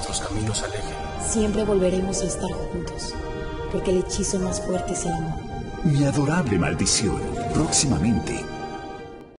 nuestros caminos alejen. Siempre volveremos a estar juntos, porque el hechizo más fuerte es el amor. Mi adorable maldición, próximamente